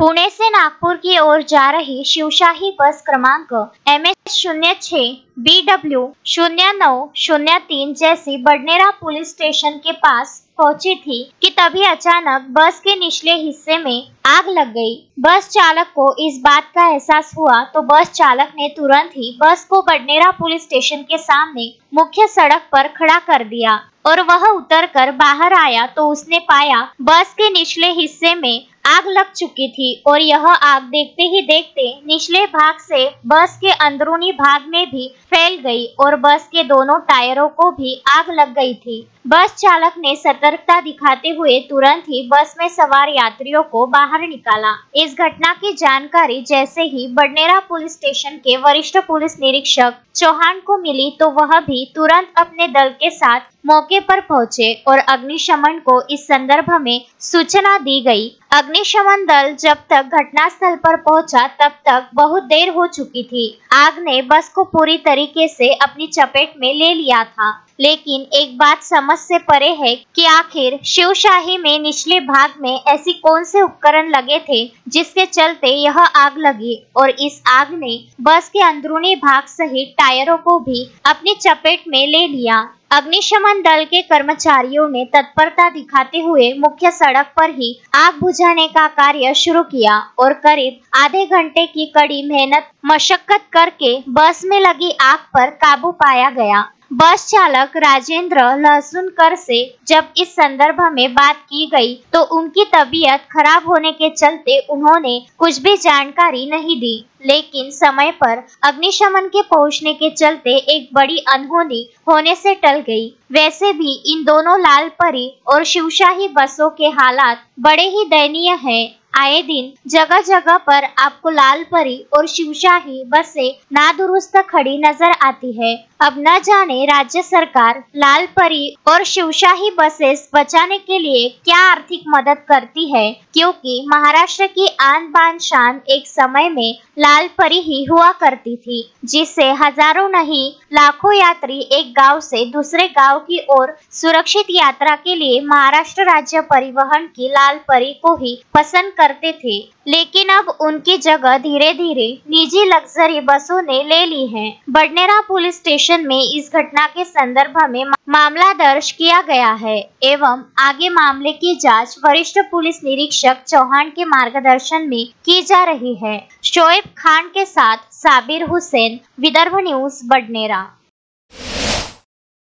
पुणे से नागपुर की ओर जा रही शिवशाही बस क्रमांक एम एस शून्य छह बी डब्ल्यू शून्य नौ शून्य तीन जैसी बडनेरा पुलिस स्टेशन के पास पहुँची थी कि तभी अचानक बस के निचले हिस्से में आग लग गई। बस चालक को इस बात का एहसास हुआ तो बस चालक ने तुरंत ही बस को बडनेरा पुलिस स्टेशन के सामने मुख्य सड़क पर खड़ा कर दिया और वह उतरकर बाहर आया तो उसने पाया बस के निचले हिस्से में आग लग चुकी थी और यह आग देखते ही देखते निचले भाग से बस के अंदरूनी भाग में भी फैल गई और बस के दोनों टायरों को भी आग लग गई थी। बस चालक ने सतर्कता दिखाते हुए तुरंत ही बस में सवार यात्रियों को बाहर निकाला। इस घटना की जानकारी जैसे ही बडनेरा पुलिस स्टेशन के वरिष्ठ पुलिस निरीक्षक चौहान को मिली तो वह भी तुरंत अपने दल के साथ मौके पर पहुँचे और अग्निशमन को इस संदर्भ में सूचना दी गई। अग्निशमन दल जब तक घटनास्थल पर पहुँचा, तब तक बहुत देर हो चुकी थी। आग ने बस को पूरी तरीके से अपनी चपेट में ले लिया था। लेकिन एक बात समझ से परे है कि आखिर शिवशाही में निचले भाग में ऐसी कौन से उपकरण लगे थे जिसके चलते यह आग लगी और इस आग ने बस के अंदरूनी भाग सहित टायरों को भी अपनी चपेट में ले लिया। अग्निशमन दल के कर्मचारियों ने तत्परता दिखाते हुए मुख्य सड़क पर ही आग बुझाने का कार्य शुरू किया और करीब आधे घंटे की कड़ी मेहनत, मशक्कत करके बस में लगी आग पर काबू पाया गया। बस चालक राजेंद्र लहसुनकर से जब इस संदर्भ में बात की गई तो उनकी तबीयत खराब होने के चलते उन्होंने कुछ भी जानकारी नहीं दी। लेकिन समय पर अग्निशमन के पहुँचने के चलते एक बड़ी अनहोनी होने से टल गई। वैसे भी इन दोनों लाल परी और शिवशाही बसों के हालात बड़े ही दयनीय हैं। आए दिन जगह जगह पर आपको लाल परी और शिवशाही बसें नादुरुस्त खड़ी नज़र आती है। अब न जाने राज्य सरकार लाल परी और शिवशाही बसेस बचाने के लिए क्या आर्थिक मदद करती है? क्योंकि महाराष्ट्र की आन बान शान एक समय में लाल परी ही हुआ करती थी, जिससे हज़ारों नहीं, लाखों यात्री एक गाँव से दूसरे गाँव की ओर सुरक्षित यात्रा के लिए महाराष्ट्र राज्य परिवहन की लाल परी को ही पसंद करते थे, लेकिन अब उनकी जगह धीरे धीरे निजी लग्जरी बसों ने ले ली है। बडनेरा पुलिस स्टेशन में इस घटना के संदर्भ में, मामला दर्ज किया गया है, एवं आगे मामले की जाँच वरिष्ठ पुलिस निरीक्षक चौहान के मार्गदर्शन में की जा रही है। शोएब खान के साथ साबिर हुसैन, विदर्भ न्यूज़, बडनेरा।